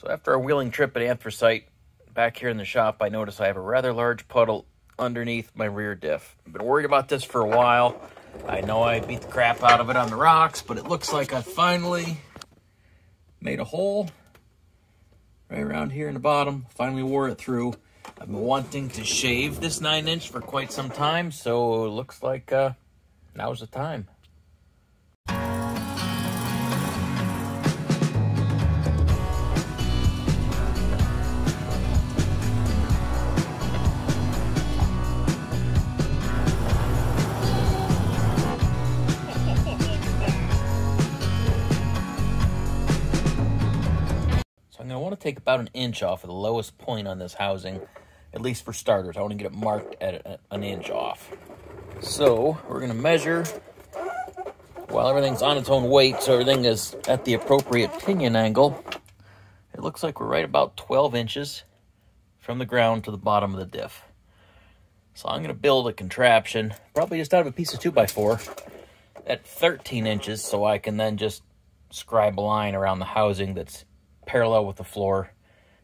So after our wheeling trip at Anthracite, back here in the shop, I notice I have a rather large puddle underneath my rear diff. I've been worried about this for a while. I know I beat the crap out of it on the rocks, but it looks like I finally made a hole right around here in the bottom. Finally wore it through. I've been wanting to shave this 9 inch for quite some time, so it looks like uh, now's the time. Take about an inch off of the lowest point on this housing, at least for starters. I want to get it marked at an inch off. So we're going to measure while everything's on its own weight, so everything is at the appropriate pinion angle. It looks like we're right about 12 inches from the ground to the bottom of the diff. So I'm going to build a contraption, probably just out of a piece of 2x4, at 13 inches, so I can then just scribe a line around the housing that's parallel with the floor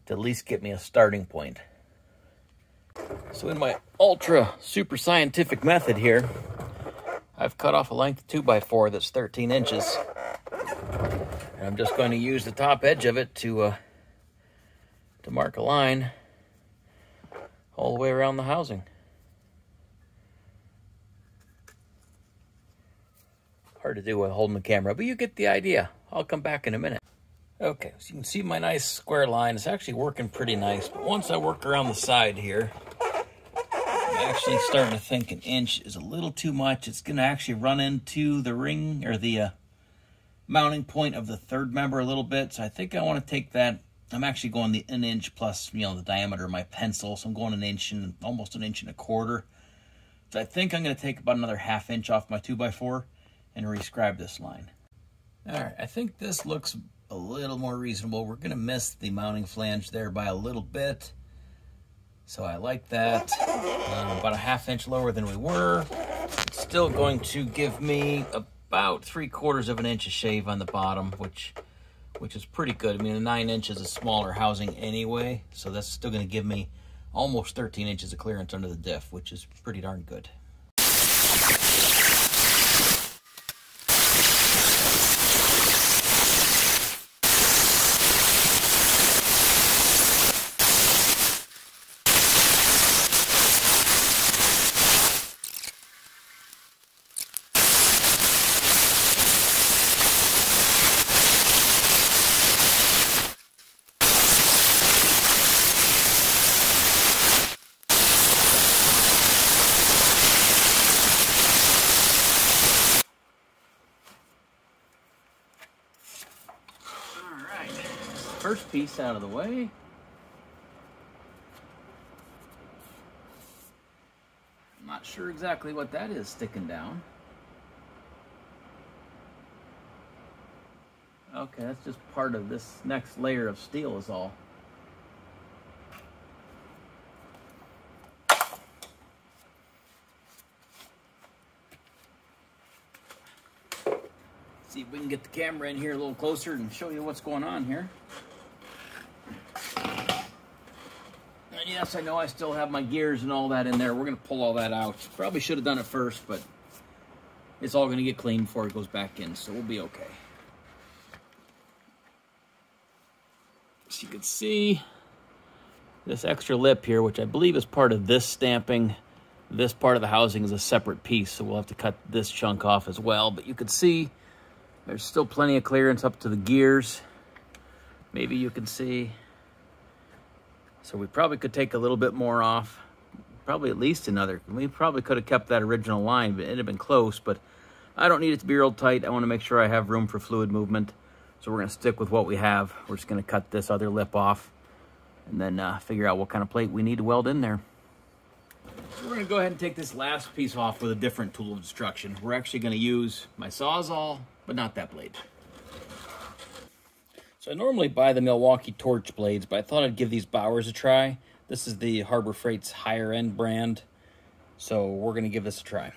to at least get me a starting point. So in my ultra super scientific method here, I've cut off a length of 2x4 that's 13 inches. And I'm just going to use the top edge of it to, uh, to mark a line all the way around the housing. Hard to do while holding the camera, but you get the idea. I'll come back in a minute. Okay, so you can see my nice square line. It's actually working pretty nice, but once I work around the side here, I'm actually starting to think an inch is a little too much. It's going to actually run into the ring or the uh, mounting point of the third member a little bit, so I think I want to take that. I'm actually going the an inch plus, you know, the diameter of my pencil, so I'm going an inch and almost an inch and a quarter. So I think I'm going to take about another half inch off my 2x4 and rescribe this line. All right, I think this looks a little more reasonable. We're going to miss the mounting flange there by a little bit. So I like that. Uh, about a half inch lower than we were. It's still going to give me about three quarters of an inch of shave on the bottom, which which is pretty good. I mean, a nine inches is a smaller housing anyway, so that's still going to give me almost 13 inches of clearance under the diff, which is pretty darn good. Piece out of the way. I'm not sure exactly what that is sticking down. Okay, that's just part of this next layer of steel is all. See if we can get the camera in here a little closer and show you what's going on here. Yes, I know I still have my gears and all that in there. We're going to pull all that out. Probably should have done it first, but it's all going to get clean before it goes back in, so we'll be okay. As you can see, this extra lip here, which I believe is part of this stamping, this part of the housing is a separate piece, so we'll have to cut this chunk off as well. But you can see there's still plenty of clearance up to the gears. Maybe you can see so we probably could take a little bit more off, probably at least another. We probably could have kept that original line, but it'd have been close, but I don't need it to be real tight. I want to make sure I have room for fluid movement. So we're going to stick with what we have. We're just going to cut this other lip off and then uh, figure out what kind of plate we need to weld in there. So we're going to go ahead and take this last piece off with a different tool of destruction. We're actually going to use my Sawzall, but not that blade. So I normally buy the Milwaukee torch blades, but I thought I'd give these Bauers a try. This is the Harbor Freight's higher end brand. So we're to give this a try.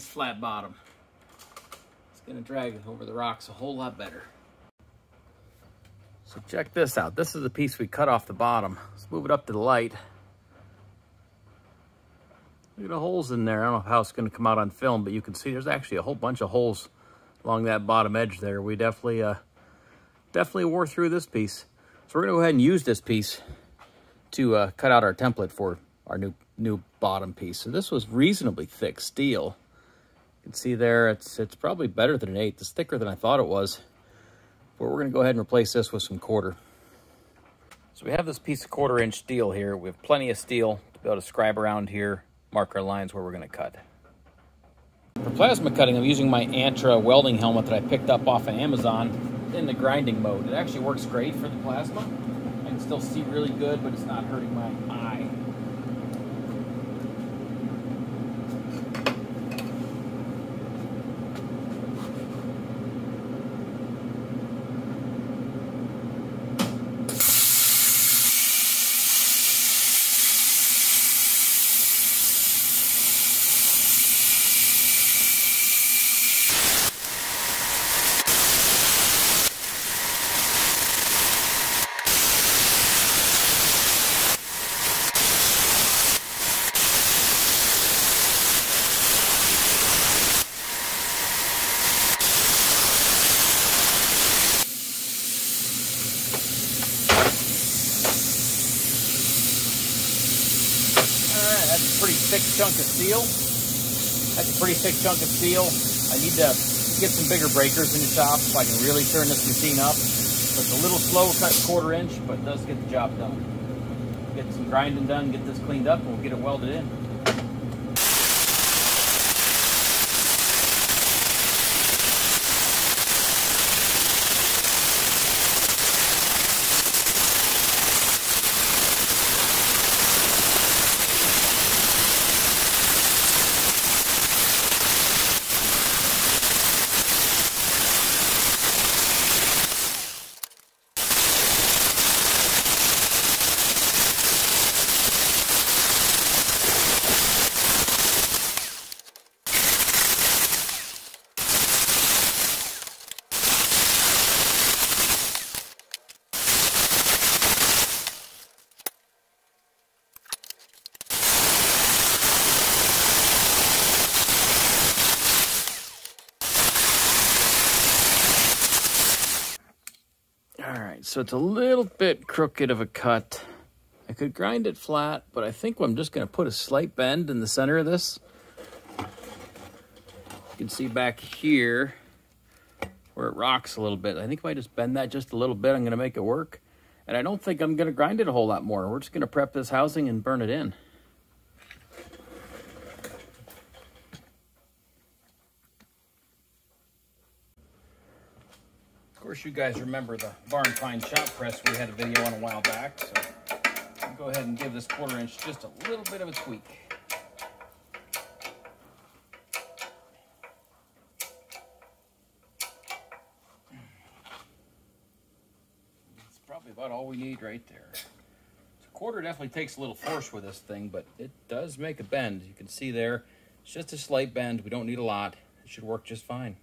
Flat bottom. It's gonna drag over the rocks a whole lot better. So check this out. This is the piece we cut off the bottom. Let's move it up to the light. Look at the holes in there. I don't know how it's to come out on film, but you can see there's actually a whole bunch of holes along that bottom edge there. We definitely, uh, definitely wore through this piece. So we're to go ahead and use this piece to uh, cut out our template for our new new bottom piece. So this was reasonably thick steel. You can see there, it's it's probably better than an eighth. It's thicker than I thought it was. But we're going to go ahead and replace this with some quarter. So we have this piece of quarter inch steel here. We have plenty of steel to be able to scribe around here mark our lines where we're going to cut. For plasma cutting, I'm using my Antra welding helmet that I picked up off of Amazon in the grinding mode. It actually works great for the plasma. I can still see really good, but it's not hurting my eye. Pretty thick chunk of steel. That's a pretty thick chunk of steel. I need to get some bigger breakers in the shop so I can really turn this machine up. So it's a little slow cut quarter inch, but does get the job done. Get some grinding done, get this cleaned up, and we'll get it welded in. So it's a little bit crooked of a cut. I could grind it flat, but I think I'm just going to put a slight bend in the center of this. You can see back here where it rocks a little bit. I think if I just bend that just a little bit, I'm to make it work. And I don't think I'm going to grind it a whole lot more. We're just going to prep this housing and burn it in. Course, you guys remember the barn find shop press we had a video on a while back, so I'll go ahead and give this quarter inch just a little bit of a tweak. It's probably about all we need right there. So quarter definitely takes a little force with this thing, but it does make a bend. You can see there, it's just a slight bend. We don't need a lot. It should work just fine.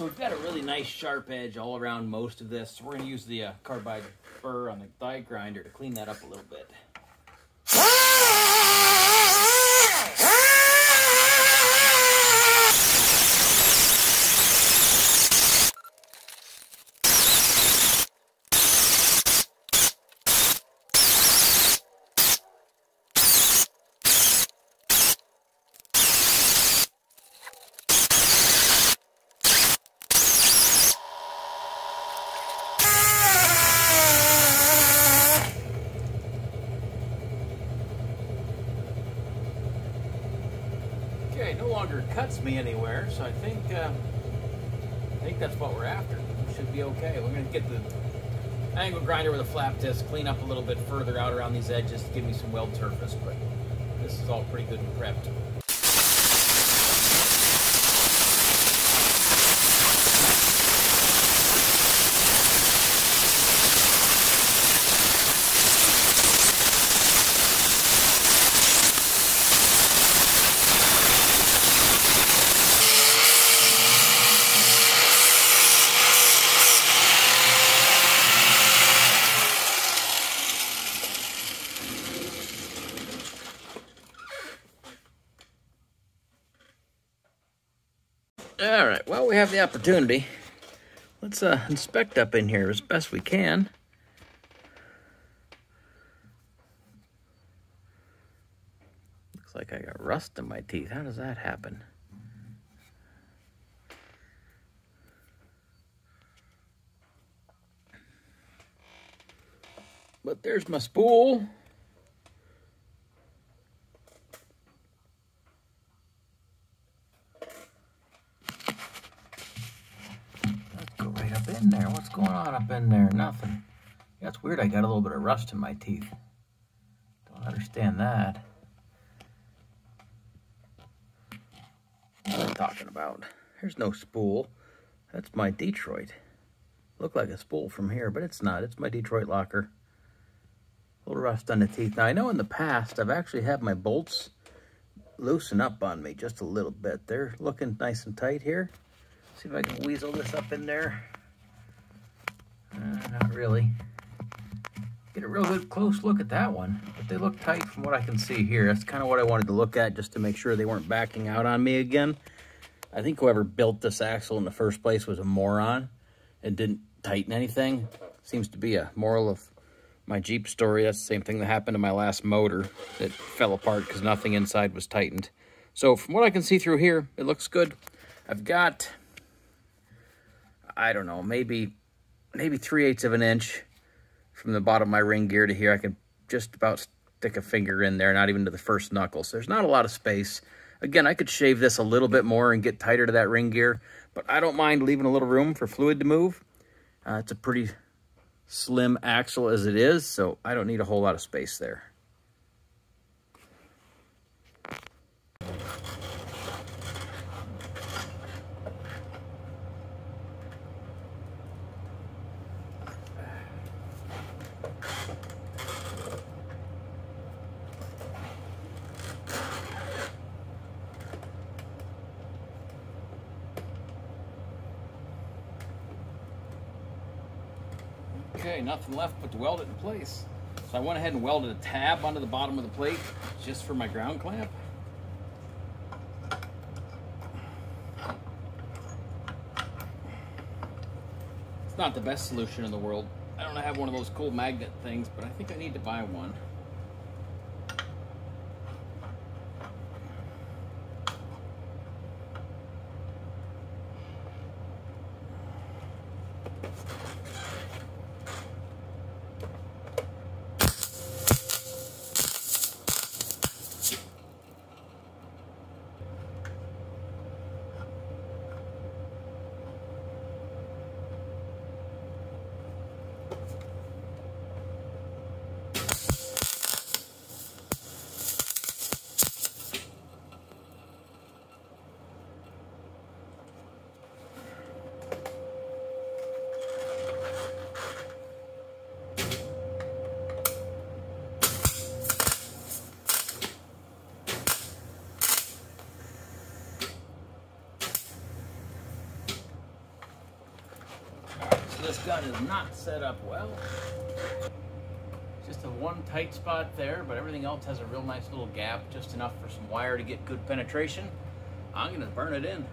So we've got a really nice sharp edge all around most of this. We're going to use the uh, carbide burr on the die grinder to clean that up a little bit. cuts me anywhere, so I think uh, I think that's what we're after. We should be okay. We're gonna get the angle grinder with a flap disc, clean up a little bit further out around these edges to give me some weld surface, but this is all pretty good and prepped. All right, well, we have the opportunity. Let's uh, inspect up in here as best we can. Looks like I got rust in my teeth. How does that happen? But there's my spool. Let's go right up in there. What's going on up in there? Nothing. That's weird. I got a little bit of rust in my teeth. Don't understand that. What am I talking about? There's no spool. That's my Detroit. Look like a spool from here, but it's not. It's my Detroit locker A little rust on the teeth. Now, I know in the past, I've actually had my bolts loosen up on me just a little bit. They're looking nice and tight here. See if I can weasel this up in there. Not really. Get a real good close look at that one. But they look tight from what I can see here. That's kind of what I wanted to look at just to make sure they weren't backing out on me again. I think whoever built this axle in the first place was a moron and didn't tighten anything. Seems to be a moral of my Jeep story, that's the same thing that happened to my last motor. It fell apart because nothing inside was tightened. So from what I can see through here, it looks good. I've got, I don't know, maybe maybe 3 eighths of an inch from the bottom of my ring gear to here. I can just about stick a finger in there, not even to the first knuckle. So there's not a lot of space. Again, I could shave this a little bit more and get tighter to that ring gear, but I don't mind leaving a little room for fluid to move. Uh, it's a pretty slim axle as it is, so I don't need a whole lot of space there. Okay, nothing left but to weld it in place. So I went ahead and welded a tab onto the bottom of the plate just for my ground clamp. It's not the best solution in the world. I don't have one of those cool magnet things, but I think I need to buy one. This gun is not set up well. Just a one tight spot there, but everything else has a real nice little gap, just enough for some wire to get good penetration. I'm gonna burn it in.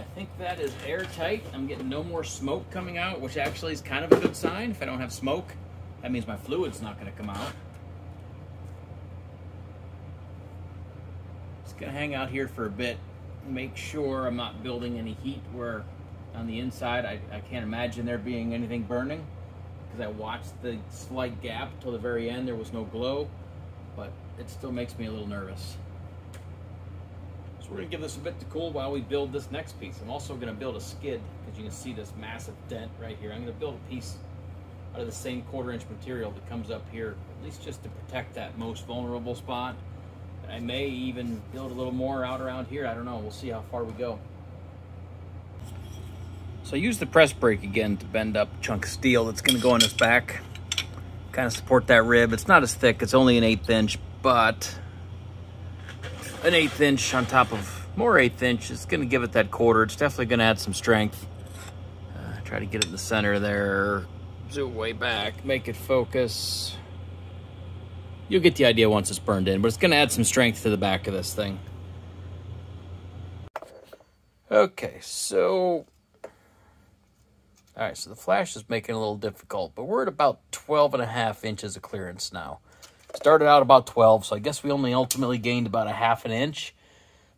Think that is airtight. I'm getting no more smoke coming out, which actually is kind of a good sign. If I don't have smoke, that means my fluid's not gonna come out. Just gonna hang out here for a bit, make sure I'm not building any heat where on the inside, I, I can't imagine there being anything burning because I watched the slight gap till the very end. There was no glow, but it still makes me a little nervous. We're gonna give this a bit to cool while we build this next piece. I'm also gonna build a skid because you can see this massive dent right here. I'm gonna build a piece out of the same quarter inch material that comes up here, at least just to protect that most vulnerable spot. I may even build a little more out around here. I don't know. We'll see how far we go. So I use the press brake again to bend up chunk of steel that's going to go on this back. Kind of support that rib. It's not as thick. It's only an eighth inch, but an eighth inch on top of more eighth inch going to give it that quarter. It's definitely going to add some strength. Uh, try to get it in the center there. Zoom way back. Make it focus. You'll get the idea once it's burned in, but it's going to add some strength to the back of this thing. Okay, so all right, so the flash is making it a little difficult, but we're at about 12 and a half inches of clearance now. Started out about 12, so I guess we only ultimately gained about a half an inch,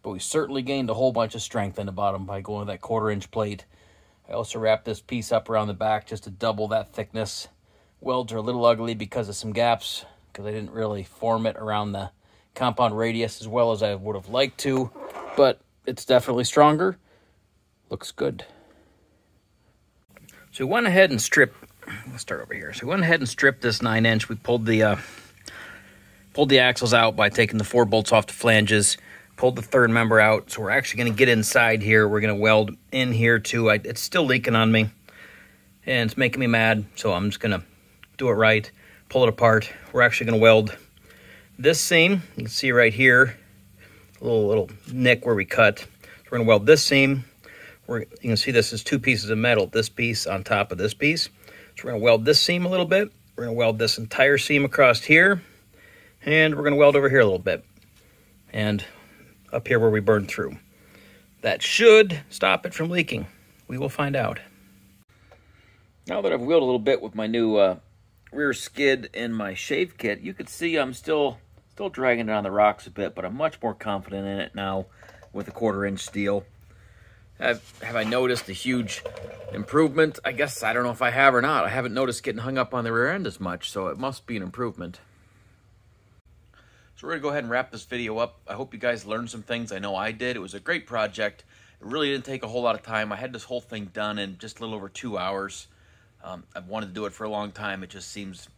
but we certainly gained a whole bunch of strength in the bottom by going that quarter inch plate. I also wrapped this piece up around the back just to double that thickness. Welds are a little ugly because of some gaps, because I didn't really form it around the compound radius as well as I would have liked to, but it's definitely stronger. Looks good. So we went ahead and stripped, let's start over here. So we went ahead and stripped this nine inch. We pulled the, uh, pulled the axles out by taking the four bolts off the flanges, pulled the third member out. So we're actually going to get inside here. We're going to weld in here too. I, it's still leaking on me and it's making me mad. So I'm just going to do it right, pull it apart. We're actually going to weld this seam. You can see right here, a little, little nick where we cut. So we're going to weld this seam we're, you can see this is two pieces of metal, this piece on top of this piece. So we're going to weld this seam a little bit. We're going to weld this entire seam across here. And we're going to weld over here a little bit. And up here where we burned through. That should stop it from leaking. We will find out. Now that I've wheeled a little bit with my new uh, rear skid and my shave kit, you can see I'm still still dragging it on the rocks a bit, but I'm much more confident in it now with a quarter inch steel. Have, have I noticed a huge improvement? I guess I don't know if I have or not. I haven't noticed getting hung up on the rear end as much, so it must be an improvement. We're going to go ahead and wrap this video up. I hope you guys learned some things. I know I did. It was a great project. It really didn't take a whole lot of time. I had this whole thing done in just a little over two hours. Um, I've wanted to do it for a long time. It just seems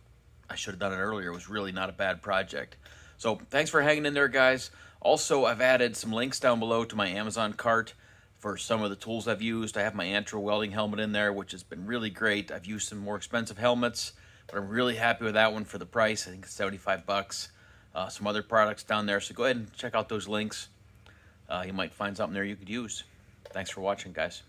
I should have done it earlier. It was really not a bad project. So thanks for hanging in there, guys. Also, I've added some links down below to my Amazon cart for some of the tools I've used. I have my Antra welding helmet in there, which has been really great. I've used some more expensive helmets, but I'm really happy with that one for the price. I think it's 75 bucks. Uh, some other products down there, so go ahead and check out those links. Uh, you might find something there you could use. Thanks for watching, guys.